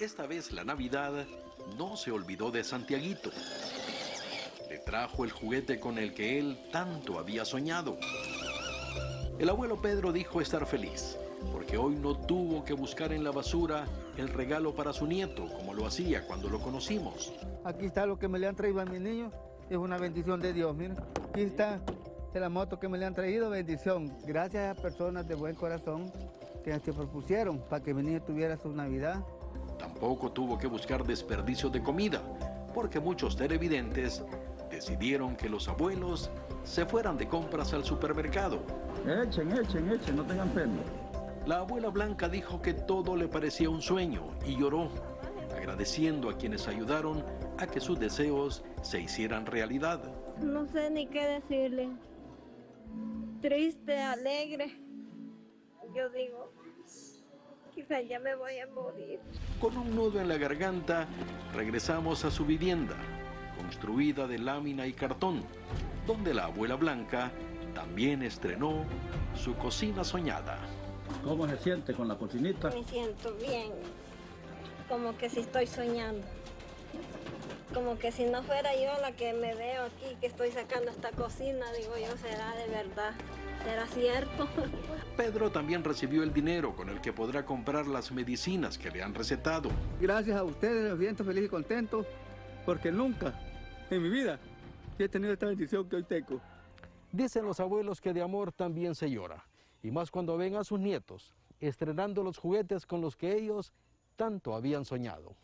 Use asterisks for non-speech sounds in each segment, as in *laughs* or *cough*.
Esta vez la Navidad no se olvidó de Santiaguito. Le trajo el juguete con el que él tanto había soñado. El abuelo Pedro dijo estar feliz, porque hoy no tuvo que buscar en la basura el regalo para su nieto, como lo hacía cuando lo conocimos. Aquí está lo que me le han traído a mi niño, es una bendición de Dios, miren. Aquí está la moto que me le han traído, bendición. Gracias a personas de buen corazón que se propusieron para que mi niño tuviera su Navidad. Tampoco tuvo que buscar desperdicios de comida, porque muchos televidentes decidieron que los abuelos se fueran de compras al supermercado. Echen, echen, echen, no tengan pena. La abuela Blanca dijo que todo le parecía un sueño y lloró, agradeciendo a quienes ayudaron a que sus deseos se hicieran realidad. No sé ni qué decirle. Triste, alegre. Yo digo, quizá ya me voy a morir. Con un nudo en la garganta, regresamos a su vivienda, construida de lámina y cartón, donde la abuela Blanca también estrenó su cocina soñada. ¿Cómo se siente con la cocinita? Me siento bien. Como que si estoy soñando. Como que si no fuera yo la que me veo aquí, que estoy sacando esta cocina, digo yo, será de verdad. ¿Será cierto? *laughs* Pedro también recibió el dinero con el que podrá comprar las medicinas que le han recetado. Gracias a ustedes me siento feliz y contento porque nunca en mi vida he tenido esta bendición que hoy tengo. Dicen los abuelos que de amor también se llora, y más cuando ven a sus nietos estrenando los juguetes con los que ellos tanto habían soñado.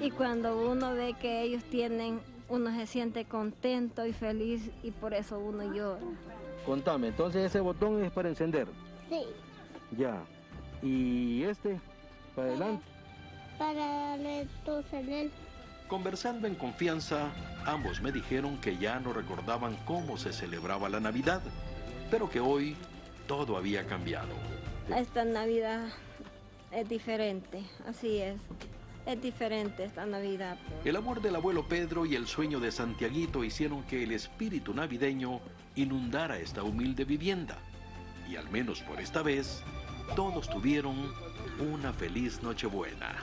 Y cuando uno ve que ellos tienen, uno se siente contento y feliz y por eso uno llora. Contame, entonces ese botón es para encender. Sí, Ya. ¿Y este? Para adelante. para darle tos en él. Conversando en confianza, ambos me dijeron que ya no recordaban cómo se celebraba la Navidad, pero que hoy todo había cambiado. Esta Navidad es diferente, así es. Es diferente esta Navidad. El amor del abuelo Pedro y el sueño de Santiaguito hicieron que el espíritu navideño inundara esta humilde vivienda. Y al menos por esta vez, todos tuvieron una feliz Nochebuena.